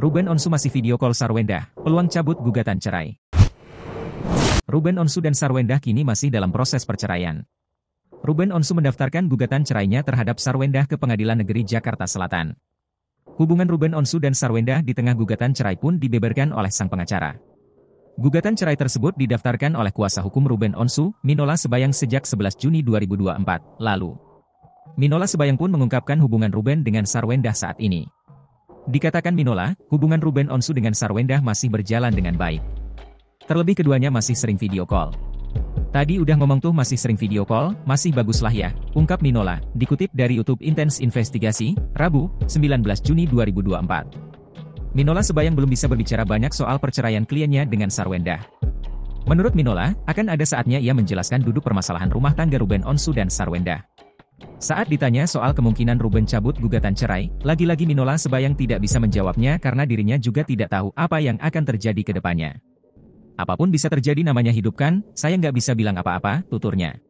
Ruben Onsu masih video call Sarwendah, peluang cabut gugatan cerai. Ruben Onsu dan Sarwendah kini masih dalam proses perceraian. Ruben Onsu mendaftarkan gugatan cerainya terhadap Sarwendah ke Pengadilan Negeri Jakarta Selatan. Hubungan Ruben Onsu dan Sarwendah di tengah gugatan cerai pun dibeberkan oleh sang pengacara. Gugatan cerai tersebut didaftarkan oleh kuasa hukum Ruben Onsu, Minola Sebayang sejak 11 Juni 2024 lalu. Minola Sebayang pun mengungkapkan hubungan Ruben dengan Sarwendah saat ini. Dikatakan Minola, hubungan Ruben Onsu dengan Sarwendah masih berjalan dengan baik. Terlebih keduanya masih sering video call. Tadi udah ngomong tuh masih sering video call, masih baguslah ya, ungkap Minola, dikutip dari YouTube Intense Investigasi, Rabu, 19 Juni 2024. Minola Sebayang belum bisa berbicara banyak soal perceraian kliennya dengan Sarwendah. Menurut Minola, akan ada saatnya ia menjelaskan duduk permasalahan rumah tangga Ruben Onsu dan Sarwendah. Saat ditanya soal kemungkinan Ruben cabut gugatan cerai, lagi-lagi Minola Sebayang tidak bisa menjawabnya karena dirinya juga tidak tahu apa yang akan terjadi ke depannya. Apa pun bisa terjadi namanya hidup kan, saya nggak bisa bilang apa-apa, tuturnya.